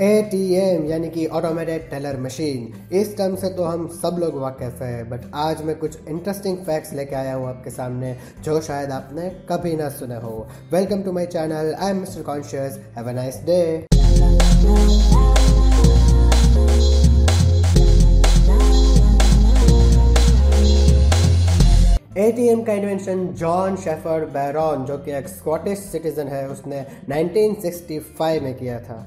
ATM यानी कि automated teller machine इस टर्म से तो हम सब लोग वाकिफ है बट आज मैं कुछ इंटरेस्टिंग फैक्ट्स लेके आया हूँ आपके सामने, जो शायद आपने कभी ना सुने हो। Welcome to my channel I am mister conscious have nice day ATM का इन्वेंशन जॉन शेफर्ड बैरॉन जो कि एक स्कॉटिश सिटीजन है, उसने 1965 में किया था।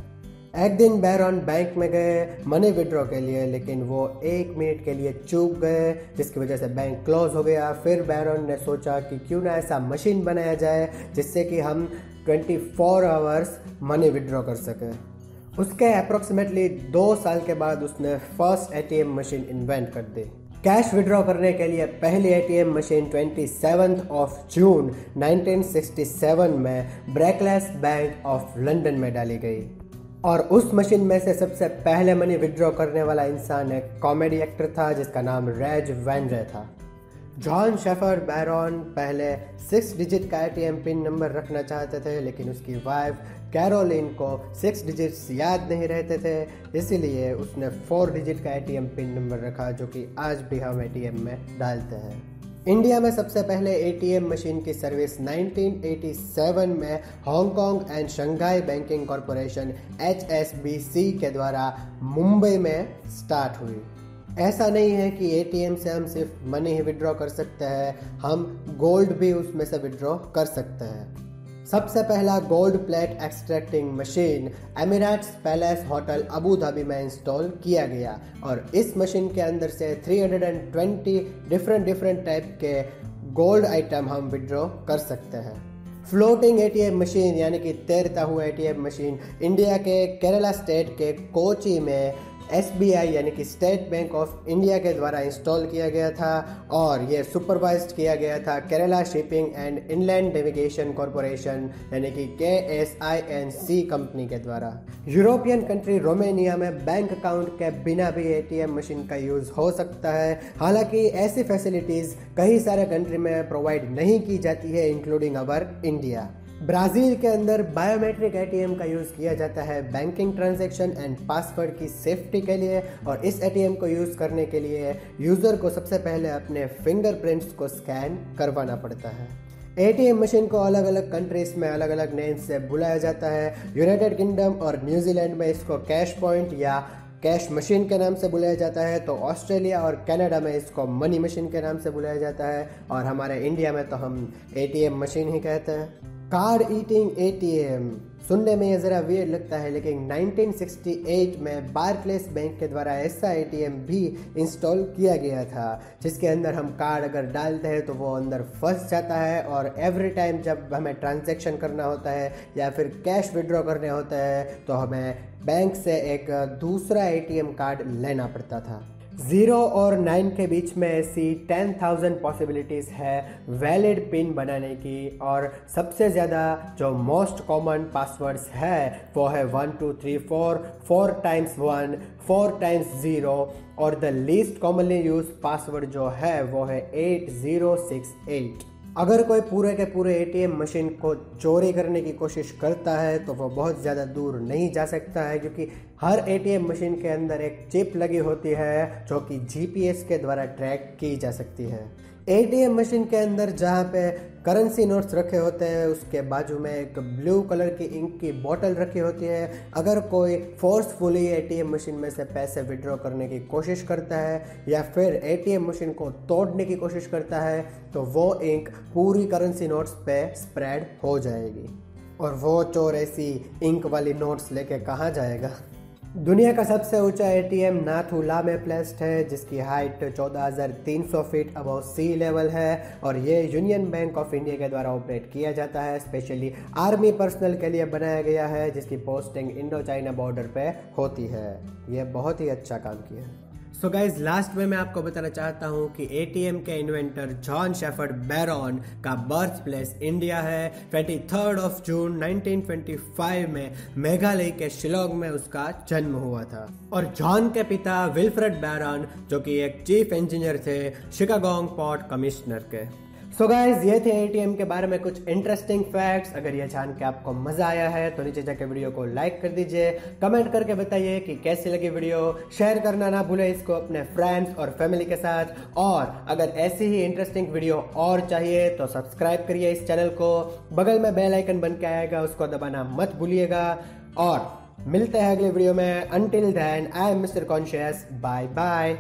एक दिन बैरॉन बैंक में गए मनी विड्रॉ के लिए, लेकिन वो एक मिनट के लिए चूक गए, जिसकी वजह से बैंक क्लोज हो गया। फिर बैरॉन ने सोचा कि क्यों ना ऐसा मशीन बनाया जाए, जिससे कि हम 24 फोर आवर्स मनी विड्रॉ कर सकें। उसके अप्रोक्सीमेटली दो साल के बाद उसने फ़र्स्ट एटीएम मशीन इन्वेंट कर दी। कैश विड्रॉ करने के लिए पहली एटीएम मशीन 27 ऑफ़ जून 1967 में ब्रेकलेस बैंक ऑफ़ लंदन में डाली गई। और उस मशीन में से सबसे पहले मनी विड्रॉ करने वाला इंसान एक कॉमेडी एक्टर था, जिसका नाम रेज वैनरे था। जॉन शेफर बैरॉन पहले सिक्स डिजिट का एटीएम पिन नंबर रखना चाहते थे, लेकिन उसकी वाइफ कैरोलिन को सिक्स डिजिट्स याद नहीं रहते थे, इसीलिए उसने फोर डिजिट का एटीएम पिन नंबर रखा, जो कि आज भी हम एटीएम में डालते हैं। इंडिया में सबसे पहले एटीएम मशीन की सर्विस 1987 में Hong Kong and Shanghai banking corporation HSBC के द्वारा मुंबई में स्टार्ट हुई। ऐसा नहीं है कि एटीएम से हम सिर्फ़ मनी ही विड्रॉ कर सकते हैं, हम गोल्ड भी उसमें से विड्रॉ कर सकते हैं। सबसे पहला gold plate extracting machine Emirates Palace hotel Abu Dhabi में इंस्टॉल किया गया। और इस मशीन के अंदर से 320 डिफरेंट डिफरेंट टाइप के गोल्ड आइटम हम विड्रॉ कर सकते हैं। फ्लोटिंग एटीएम मशीन यानी कि तैरता हुआ एटीएम मशीन इंडिया के केरला स्टेट के कोची में SBI यानी कि स्टेट बैंक ऑफ़ इंडिया के द्वारा इंस्टॉल किया गया था और यह सुपरवाइज किया गया था Kerala shipping and inland navigation corporation यानी कि K S I N C company के द्वारा। यूरोपियन कंट्री रोमेनिया में बैंक अकाउंट के बिना भी एटीएम मशीन का यूज़ हो सकता है। हालाँकि ऐसी फैसिलिटीज़ कई सारे कंट्री में प्रोवाइड नहीं की जाती है इंक्लूडिंग अवर इंडिया ब्राज़ील के अंदर बायोमेट्रिक एटीएम का यूज़ किया जाता है बैंकिंग ट्रांजैक्शन एंड पासवर्ड की सेफ्टी के लिए और इस एटीएम को यूज़ करने के लिए यूज़र को सबसे पहले अपने फिंगरप्रिंट्स को स्कैन करवाना पड़ता है। एटीएम मशीन को अलग अलग कंट्रीज़ में अलग अलग नेम से बुलाया जाता है। यूनाइटेड किंगडम और न्यूजीलैंड में इसको कैश पॉइंट या कैश मशीन के नाम से बुलाया जाता है। तो ऑस्ट्रेलिया और कनाडा में इसको मनी मशीन के नाम से बुलाया जाता है। और हमारे इंडिया में तो हम एटीएम मशीन ही कहते हैं। कार्ड ईटिंग एटीएम सुनने में ये ज़रा वेयर लगता है, लेकिन 1968 में बारक्लेस बैंक के द्वारा ऐसा एटीएम भी इंस्टॉल किया गया था, जिसके अंदर हम कार्ड अगर डालते हैं तो वो अंदर फंस जाता है और एवरी टाइम जब हमें ट्रांजैक्शन करना होता है या फिर कैश विड्रॉ करने होता है तो हमें बैंक से एक दूसरा एटीएम कार्ड लेना पड़ता था। ज़ीरो और नाइन के बीच में ऐसी टेन थाउज़ेंड पॉसिबिलिटीज़ है वैलिड पिन बनाने की और सबसे ज़्यादा जो मोस्ट कॉमन पासवर्ड्स है, वो है one two three four four times one four times zero और the least commonly used password जो है, वो है एट ज़ीरो सिक्स एट अगर कोई पूरे के पूरे एटीएम मशीन को चोरी करने की कोशिश करता है तो वह बहुत ज़्यादा दूर नहीं जा सकता है, क्योंकि हर एटीएम मशीन के अंदर एक चिप लगी होती है, जो कि जीपीएस के द्वारा ट्रैक की जा सकती है। एटीएम मशीन के अंदर जहाँ पे करेंसी नोट्स रखे होते हैं, उसके बाजू में एक ब्लू कलर की इंक की बोतल रखी होती है। अगर कोई फोर्सफुली एटीएम मशीन में से पैसे विड्रॉ करने की कोशिश करता है, या फिर एटीएम मशीन को तोड़ने की कोशिश करता है तो वो इंक पूरी करेंसी नोट्स पे स्प्रेड हो जाएगी। और वो चोर ऐसी इंक वाली नोट्स लेके कहाँ जाएगा? दुनिया का सबसे ऊँचा एटीएम नाथुला में प्लेस्ड है जिसकी height 14,300 feet above sea level है और ये यूनियन बैंक ऑफ़ इंडिया के द्वारा ऑपरेट किया जाता है। स्पेशली आर्मी पर्सनल के लिए बनाया गया है जिसकी पोस्टिंग इंडो चाइना बॉर्डर पे होती है। ये बहुत ही अच्छा काम किया है। सो गाइज़ लास्ट में मैं आपको बताना चाहता हूँ कि एटीएम के इन्वेंटर जॉन शेफर्ड बैरॉन का बर्थ प्लेस इंडिया है। ट्वेंटी थर्ड ऑफ़ जून 1925 में मेघालय के शिलोंग में उसका जन्म हुआ था। और जॉन के पिता विल्फ्रेड बैरॉन जो कि एक चीफ इंजीनियर थे शिकागोंग पोर्ट कमिश्नर के। सो गाइज़ ये थे एटीएम के बारे में कुछ इंटरेस्टिंग फैक्ट्स अगर ये जान के आपको मज़ा आया है तो नीचे जाके वीडियो को लाइक कर दीजिए। कमेंट करके बताइए कि कैसी लगी वीडियो। शेयर करना ना भूले इसको अपने फ्रेंड्स और फैमिली के साथ। और अगर ऐसी ही इंटरेस्टिंग वीडियो और चाहिए तो सब्सक्राइब करिए इस चैनल को। बगल में बेल आइकन बन के आएगा, उसको दबाना मत भूलिएगा। और मिलते हैं अगले वीडियो में। Until then I am mister conscious bye bye